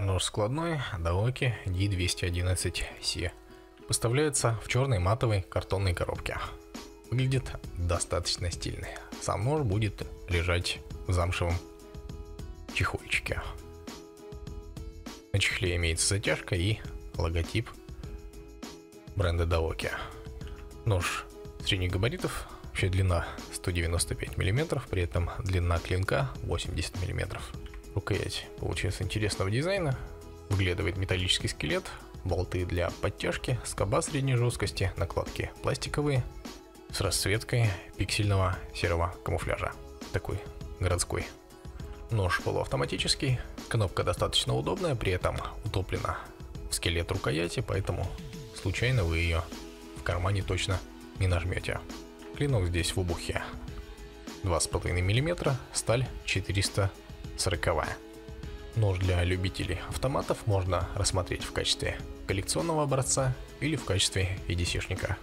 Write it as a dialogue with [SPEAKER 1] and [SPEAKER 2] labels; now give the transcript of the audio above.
[SPEAKER 1] Нож складной Даоки D211C. Поставляется в черной матовой картонной коробке. Выглядит достаточно стильно. Сам нож будет лежать в замшевом чехольчике. На чехле имеется затяжка и логотип бренда Даоки. Нож средних габаритов, вообще длина 195 мм, при этом длина клинка 80 мм. Рукоять получилась интересного дизайна, выглядывает металлический скелет, болты для подтяжки, скоба средней жесткости, накладки пластиковые, с расцветкой пиксельного серого камуфляжа. Такой городской. Нож полуавтоматический, кнопка достаточно удобная, при этом утоплена в скелет рукояти, поэтому случайно вы ее в кармане точно не нажмете. Клинок здесь в обухе 2,5 мм, сталь 440. Нож для любителей автоматов можно рассмотреть в качестве коллекционного образца или в качестве EDC-шника.